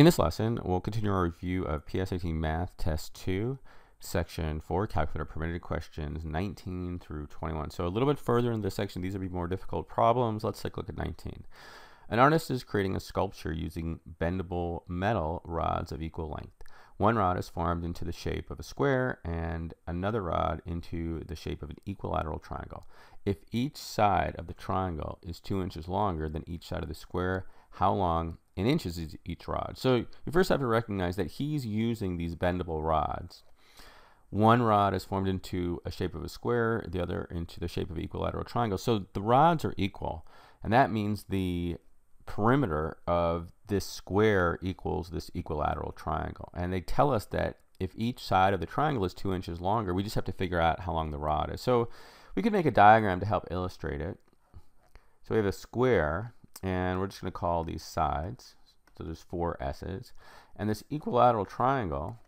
In this lesson, we'll continue our review of PSAT Math Test 2, Section 4, Calculator Permitted Questions 19 through 21. So a little bit further in this section, these will be more difficult problems. Let's take a look at 19. An artist is creating a sculpture using bendable metal rods of equal length. One rod is formed into the shape of a square and another rod into the shape of an equilateral triangle. If each side of the triangle is 2 inches longer than each side of the square, how long in inches is each rod. So you first have to recognize that he's using these bendable rods. One rod is formed into a shape of a square, the other into the shape of an equilateral triangle. So the rods are equal, and that means the perimeter of this square equals this equilateral triangle. And they tell us that if each side of the triangle is two inches longer, we just have to figure out how long the rod is. So we could make a diagram to help illustrate it. So we have a square, and we're just going to call these sides. So there's four S's. And this equilateral triangle,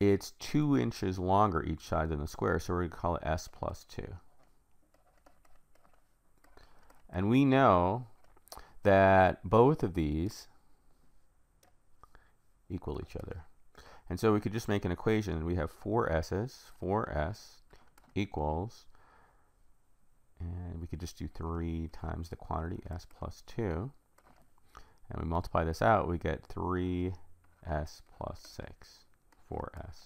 it's two inches longer each side than the square, so we're going to call it S plus 2. And we know that both of these equal each other. And so we could just make an equation. We have four S's, 4S equals and we could just do 3 times the quantity s plus 2. And we multiply this out, we get 3s plus 6, 4s.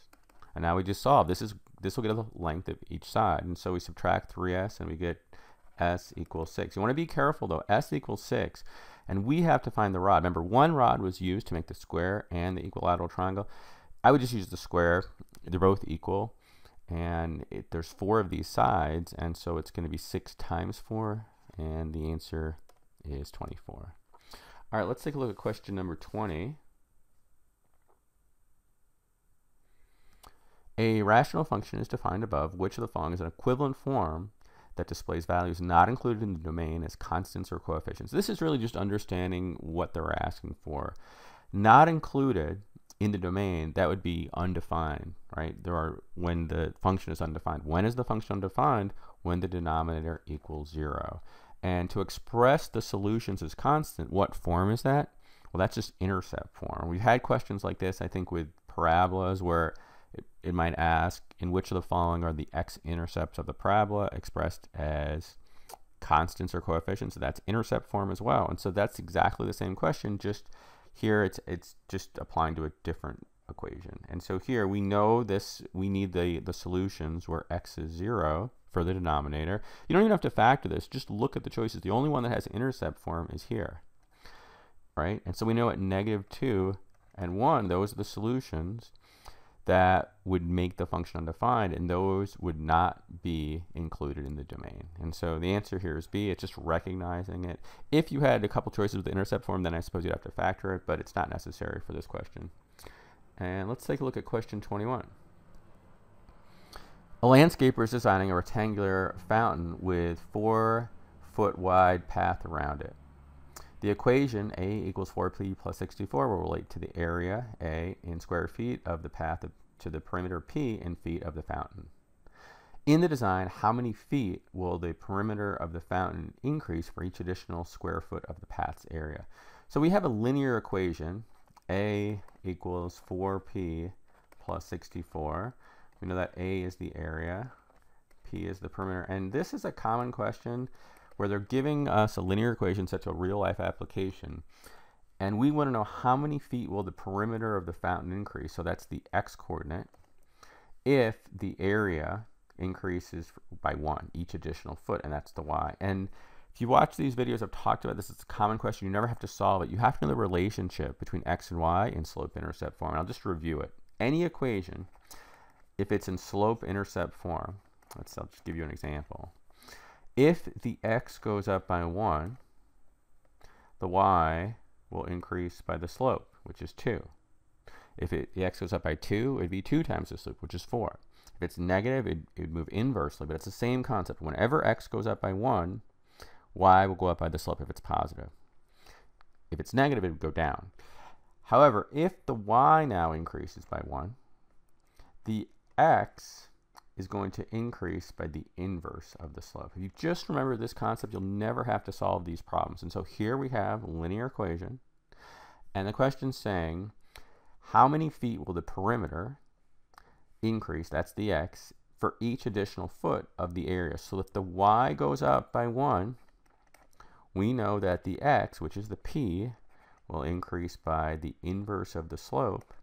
And now we just solve. This is this will get the length of each side. And so we subtract 3s and we get s equals 6. You want to be careful though. s equals 6. And we have to find the rod. Remember, one rod was used to make the square and the equilateral triangle. I would just use the square. They're both equal and it, there's four of these sides and so it's going to be 6 times 4 and the answer is 24. All right, let's take a look at question number 20. A rational function is defined above. Which of the following is an equivalent form that displays values not included in the domain as constants or coefficients? This is really just understanding what they're asking for. Not included in the domain, that would be undefined, right? There are, when the function is undefined. When is the function undefined? When the denominator equals zero. And to express the solutions as constant, what form is that? Well, that's just intercept form. We've had questions like this, I think, with parabolas where it, it might ask, in which of the following are the x-intercepts of the parabola expressed as constants or coefficients? So that's intercept form as well. And so that's exactly the same question, just here it's, it's just applying to a different equation. And so here we know this, we need the, the solutions where x is 0 for the denominator. You don't even have to factor this, just look at the choices. The only one that has intercept form is here, right? And so we know at negative 2 and 1, those are the solutions that would make the function undefined, and those would not be included in the domain. And so the answer here is B. It's just recognizing it. If you had a couple choices with the intercept form, then I suppose you'd have to factor it, but it's not necessary for this question. And let's take a look at question 21. A landscaper is designing a rectangular fountain with four foot wide path around it. The equation A equals 4p plus 64 will relate to the area A in square feet of the path of, to the perimeter P in feet of the fountain. In the design, how many feet will the perimeter of the fountain increase for each additional square foot of the path's area? So we have a linear equation, A equals 4p plus 64. We know that A is the area, P is the perimeter, and this is a common question where they're giving us a linear equation to a real life application. And we want to know how many feet will the perimeter of the fountain increase, so that's the x coordinate, if the area increases by one, each additional foot, and that's the y. And if you watch these videos, I've talked about this, it's a common question, you never have to solve it. You have to know the relationship between x and y in slope-intercept form. And I'll just review it. Any equation, if it's in slope-intercept form, let's I'll just give you an example. If the x goes up by 1, the y will increase by the slope, which is 2. If it, the x goes up by 2, it'd be 2 times the slope, which is 4. If it's negative, it, it would move inversely, but it's the same concept. Whenever x goes up by 1, y will go up by the slope if it's positive. If it's negative, it would go down. However, if the y now increases by 1, the x is going to increase by the inverse of the slope. If you just remember this concept, you'll never have to solve these problems. And so here we have a linear equation. And the question's saying, how many feet will the perimeter increase, that's the x, for each additional foot of the area? So if the y goes up by 1, we know that the x, which is the p, will increase by the inverse of the slope,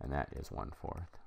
and that is 1 fourth.